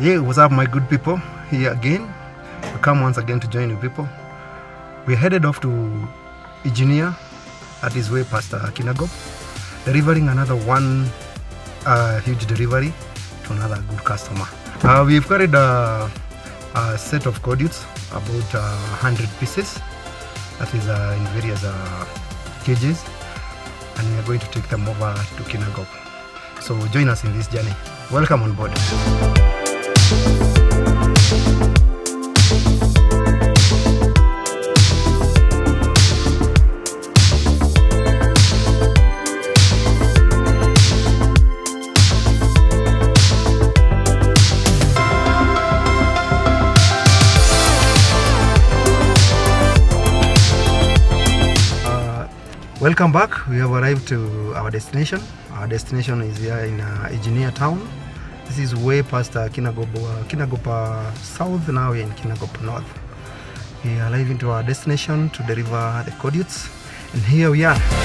Yeah, what's up, my good people? Here again. We come once again to join you people. We're headed off to Engineer at his way Pastor Kinangop, delivering another one uh, huge delivery to another good customer. Uh, we've carried a, a set of conduits, about uh, 100 pieces, that is uh, in various uh, cages, and we are going to take them over to Kinangop. So join us in this journey. Welcome on board. Uh, welcome back. We have arrived to our destination. Our destination is here in uh, Engineer Town. This is way past uh, Kinagopa, uh, Kinagopa South. Now we're in Kinagopa North. We are arriving to our destination to deliver the conduits, and here we are.